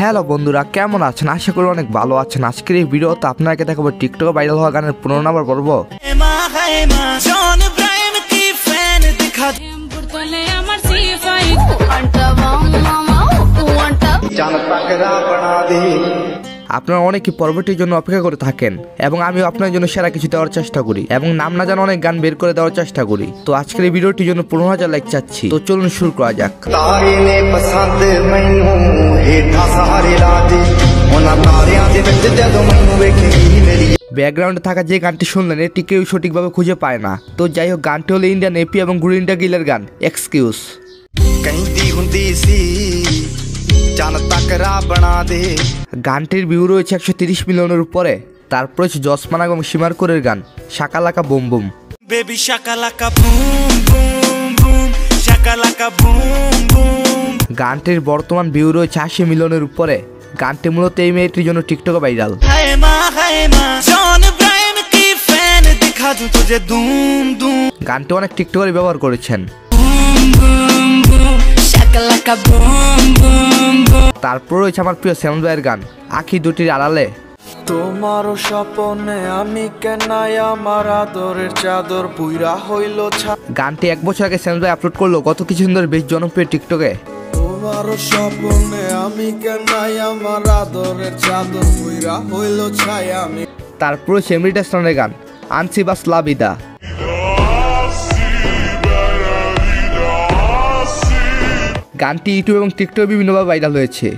Hello বন্ধুরা, কেমন আছেন? আশা করি অনেক ভালো আছেন। আজকের এই ভিডিওতে আপনাকে দেখাবো টিকটকে ভাইরাল হওয়া গানের পনেরো নাম্বার পর্ব। আপনারা অনেকে পর্বটির জন্য অপেক্ষা করে থাকেন এবং আমি আপনার জন্য সেরা কিছু দেওয়ার চেষ্টা করি এবং নাম না জানা অনেক গান বের করে দেওয়ার চেষ্টা করি। তো আজকের এই ভিডিওটির জন্য পনেরো হাজার লাইক চাচ্ছি। তো চলুন শুরু করা যাক। ব্যাকগ্রাউন্ডে থাকা যে গানটি শুনলেন এটি কেউ সঠিকভাবে খুঁজে পায় না। তো যাই হোক গানটি হলো ইন্ডিয়ান এপি এবং গুরু ইন্ডিয়া গিলের গান এক্সকিউজ জানতাকরা বানা দে গানটির ভিউ রয়েছে একশো তিরিশ মিলিয়নের উপরে। তারপর হচ্ছে জসমান এবং সীমার কোরের গান shakalaka boom boom. Baby shakalaka boom boom boom shakalaka boom boom. গানটির বর্তমান ভিউ রয়েছে আশি মিলিয়নের উপরে। গানটি মূলত এই মেয়েটির জন্য টিকটকে ভাইরাল। গানটি অনেক টিকটকারই ব্যবহার করেছেন। তারপর রয়েছে আমার প্রিয় শ্যামল ভাইয়ের গান আখি দুটির আড়ালে। তোমার স্বপনে আমি কেনাই আমার আদরের চাদর পুইরা হইল ছা গানটি এক বছর আগে শ্যামল ভাই আপলোড করল গত কিছুদিন ধরে বেশ জনপ্রিয় টিকটকে তোমার স্বপনে আমি কেনাই আমার আদরের চাদর পুইরা হইল ছাই আমি তারপর রয়েছে এমরিটাস্টনের গান আনসি বাস লাবিদা। গানটি ইউটিউব এবং টিকটকে বিভিন্নভাবে ভাইরাল হয়েছে।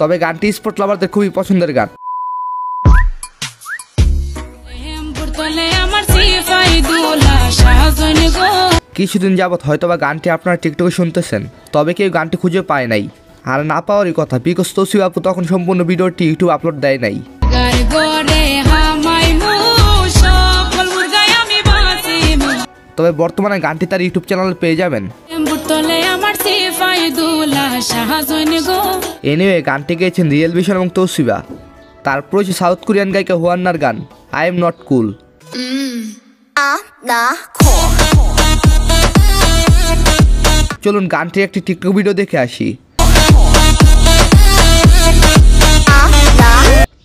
তবে গানটি স্পোর্ট লাভারদের খুবই পছন্দের গান। কিছুদিন যাবৎ হয়তোবা গানটি আপনারা টিকটকে শুনতেছেন, তবে কেউ গানটি খুঁজে পায় নাই। আর না পাওয়ারই কথা, বিকজ তসি বাপু তখন সম্পূর্ণ ভিডিওটি ইউটিউব আপলোড দেয় নাই। তবে বর্তমানে গানটি তার ইউটিউব চ্যানেল পেয়ে যাবেন। এনিওয়ে গানটি গেয়েছেন রিয়েল বিশাল এবং তৌসিবা। তারপর হচ্ছে সাউথ কোরিয়ান গায়িকা হুয়ান্নার গান আই এম নট কুল। চলুন গানটির একটি টিকটক ভিডিও দেখে আসি।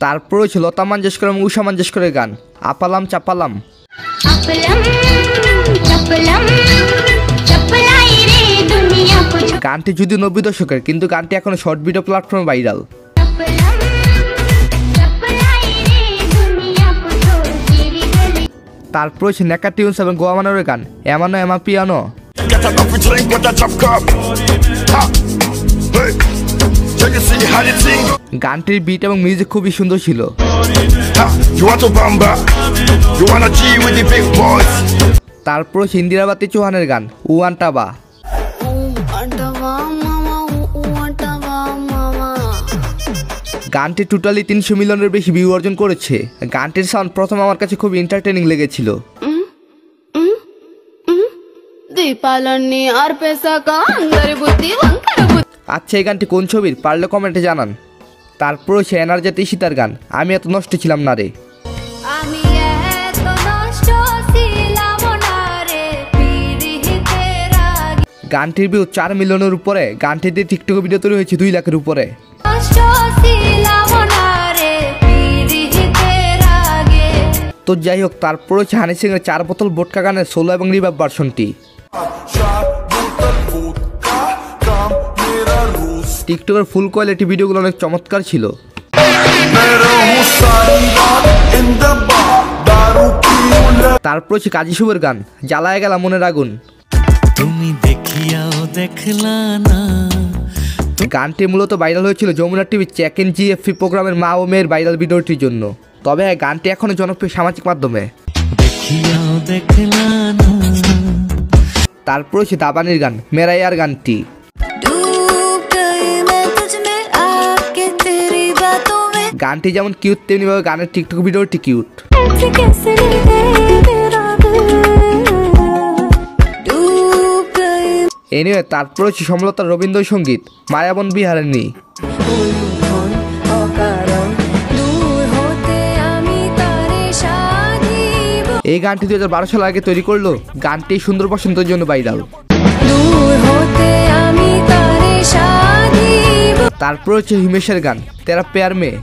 তারপর রয়েছে লতা মাঞ্জেশকর এবং উষা মাঞ্জেশকরের গান আপালাম চাপালাম। গানটি যদি নব্বই দশকের কিন্তু গানটি এখন শর্ট ভিডিও প্ল্যাটফর্মে ভাইরাল। তারপর হচ্ছে নেকা টিউন্স এবং গোয়া মানের গান এমানো এমা পিয়ানো। গানটির বিট এবং মিউজিক খুবই সুন্দর ছিল। তারপর হিন্দিরাবাতি চৌহানের গান উয়ান্টাবা গানটি টোটালি তিনশো মিলিয়নের বেশি ভিউ অর্জন করেছে। গানটির সাউন্ড প্রথম আমার কাছে খুব এন্টারটেনিং লেগেছিল। আচ্ছা এই গানটি কোন ছবির? পারলে কমেন্টে জানান। তারপরও সে এনার্জাতে সীতার গান। আমি এত নষ্ট ছিলাম না রে। গানটির ভিউ চার মিলিয়নের উপরে। গানটি দিয়ে টিকটক ভিডিও তৈরি হয়েছে দুই লাখের উপরে। তো যাই হোক তারপর হচ্ছে হানি সিং এর চার বোতল বোটকা গানের সোলো এবং রিভাব ভার্সনটি টিকটকের ফুল কোয়ালিটি ভিডিওগুলো অনেক চমৎকার ছিল। তারপর হচ্ছে কাজী শুভের গান, জ্বালায় গেলাম মনের আগুন। তুমি গানটি মূলত ভাইরাল হয়েছিল Jamuna TV check in GFP প্রোগ্রামের মা ও মেয়ের ভাইরাল ভিডিওটির জন্য। তবে গানটি এখনও জনপ্রিয় সামাজিক মাধ্যমে। তারপরে সে দাবানির গান মেরাইয়ার গানটি। গানটি যেমন কিউট তেমনিভাবে গানের টিকটক ভিডিওটি কিউট এনিওয়ে তারপর হচ্ছে সমলতা রবীন্দ্রসঙ্গীত, মায়াবন বিহারিণী এই গানটি দু হাজার বারো সাল আগে তৈরি করল, গানটি সুন্দর বসন্তের জন্য ভাইরাল তারপর হচ্ছে হিমেশের গান, তেরা পেয়ার মেয়ে।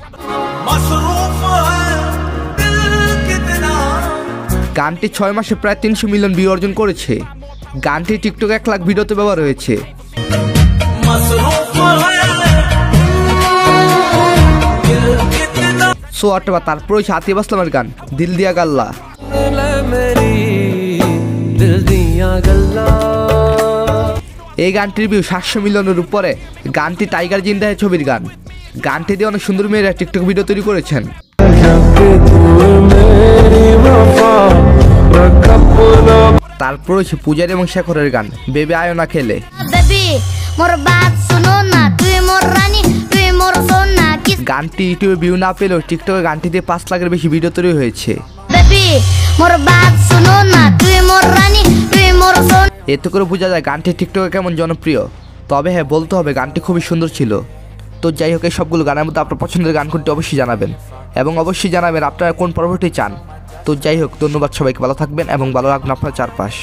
গানটি ছয় মাসে প্রায় তিনশো মিলিয়ন বি অর্জন করেছে। গানটি টিকটক এক লাখ ভিডিওতে ব্যবহার হয়েছে। সো আটবার তারপরে সাথী বাসলামের গান, দিল দিয়া গাল্লা। এই গানটির ভিউ সাতশো মিলিয়নের উপরে, গানটি টাইগার জিন্দাহের ছবির গান। গানটি দিয়ে অনেক সুন্দর মেয়েরা টিকটক ভিডিও তৈরি করেছেন। তারপর হচ্ছে পূজার এবং শেখরের গান বেবি খেলে। শুনো না কিস গানটি ইউটিউবে ভিউ না পেলেও টিকটকে গানটি দিয়ে পাঁচ লাখের বেশি ভিডিও তৈরি হয়েছে। এতে করে বোঝা যায় গানটি টিকটকে কেমন জনপ্রিয়। তবে হ্যাঁ বলতে হবে গানটি খুবই সুন্দর ছিল। তো যাই হোক এই সবগুলো গানের মধ্যে আপনার পছন্দের গান কোনটি অবশ্যই জানাবেন। এবং অবশ্যই জানাবেন আপনারা কোন পর্বটি চান। তো যাই হোক ধন্যবাদ সবাইকে ভালো থাকবেন এবং ভালো রাখবেন আপনার চারপাশ।